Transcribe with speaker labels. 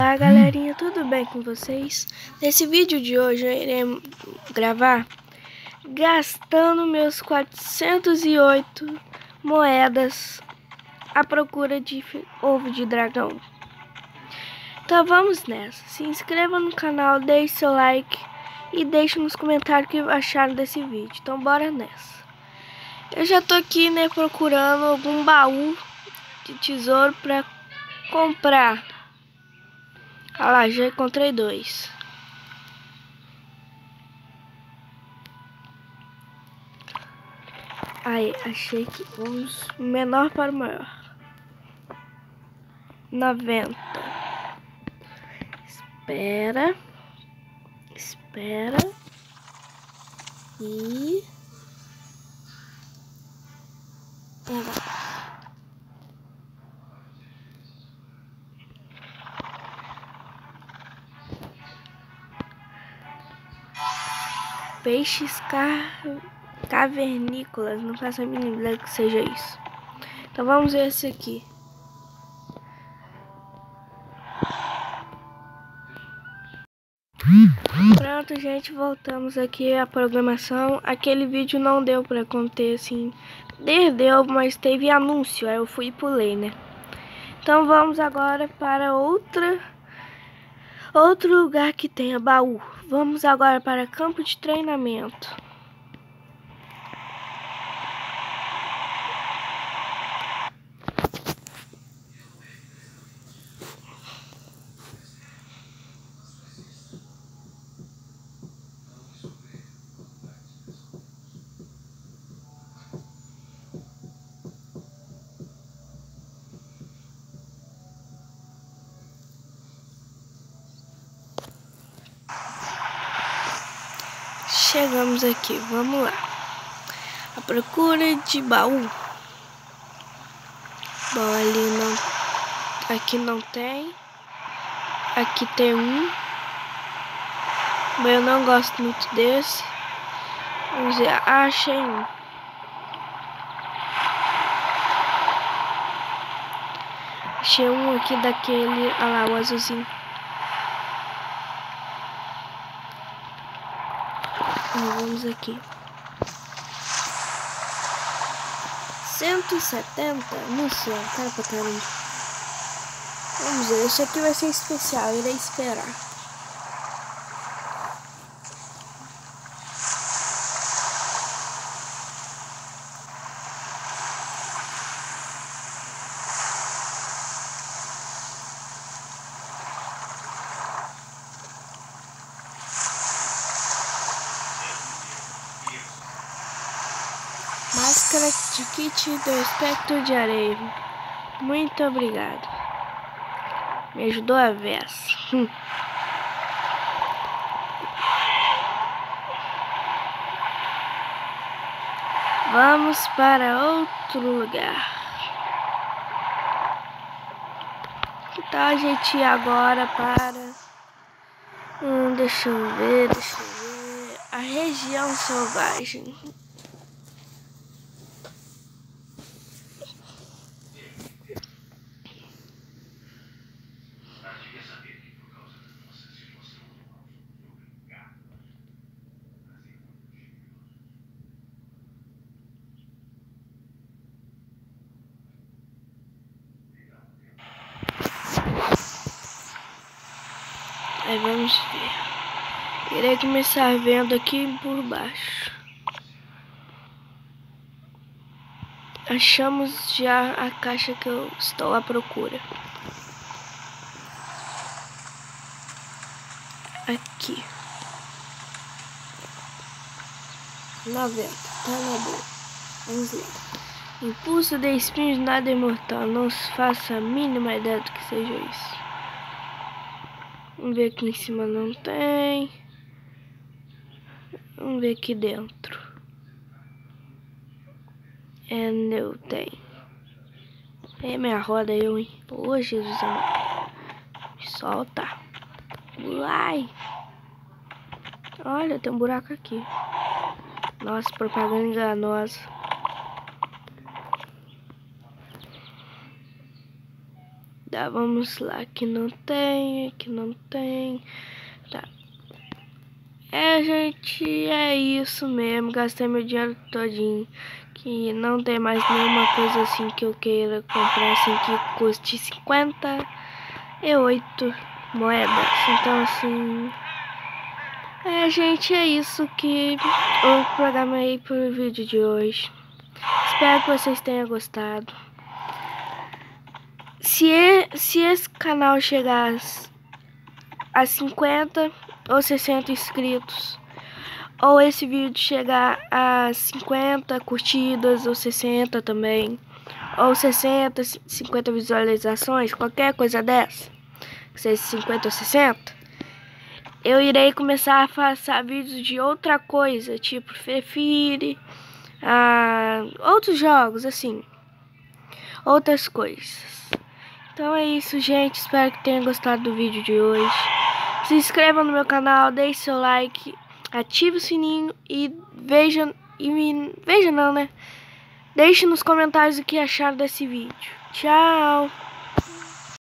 Speaker 1: Olá galerinha, tudo bem com vocês? Nesse vídeo de hoje eu irei gravar gastando meus 408 moedas à procura de ovo de dragão. Então vamos nessa. Se inscreva no canal, deixe seu like e deixe nos comentários o que acharam desse vídeo. Então bora nessa. Eu já tô aqui, né, procurando algum baú de tesouro pra comprar. Ah lá, já encontrei dois. Aí, achei que vamos menor para o maior. 90. Espera. Espera. E... Agora. Peixes car... cavernícolas. Não faço a mínima ideia que seja isso. Então vamos ver esse aqui. Pronto, gente, voltamos aqui à programação. Aquele vídeo não deu pra conter, assim, deu, mas teve anúncio, aí eu fui e pulei, né? Então vamos agora para outra outro lugar que tenha baú. Vamos agora para campo de treinamento. Chegamos aqui, vamos lá. A procura de baú. Bom, ali não. Aqui não tem. Aqui tem um. Mas eu não gosto muito desse. Vamos ver, ah, achei um. Achei um aqui daquele. Olha lá, o azulzinho. Vamos aqui. 170? Não sei, cara pra caramba. Vamos ver, esse aqui vai ser especial, irei esperar. De kit do espectro de areia. Muito obrigado. Me ajudou a vez. Hum. Vamos para outro lugar. Que tal a gente ir agora para... Hum, deixa eu ver, deixa eu ver... A região selvagem. Aí vamos ver. Irei começar vendo aqui por baixo. Achamos já a caixa que eu estou à procura. Aqui. 90. Tá na boa. Vamos ver. Impulso de espinhos nada imortal. Não se faça a mínima ideia do que seja isso. Vamos ver aqui em cima não tem. Vamos ver aqui dentro. É, não tem. É minha roda eu, hein? Ô, Jesus amado. Solta. Uai. Olha, tem um buraco aqui. Nossa, propaganda enganosa. Tá, vamos lá. Aqui não tem, aqui não tem. Tá. É, gente, é isso mesmo. Gastei meu dinheiro todinho. Que não tem mais nenhuma coisa assim que eu queira comprar assim que custe 58 moedas. Então, assim... É, gente, é isso que eu programei pro vídeo de hoje. Espero que vocês tenham gostado. Se, se esse canal chegar a 50 ou 60 inscritos, ou esse vídeo chegar a 50 curtidas ou 60 também, ou 60, 50 visualizações, qualquer coisa dessa, seja 50 ou 60, eu irei começar a fazer vídeos de outra coisa, tipo Free Fire, ah, outros jogos, assim, outras coisas. Então é isso, gente. Espero que tenham gostado do vídeo de hoje. Se inscreva no meu canal, deixe seu like, ative o sininho e veja, e veja não, né? Deixe nos comentários o que acharam desse vídeo. Tchau!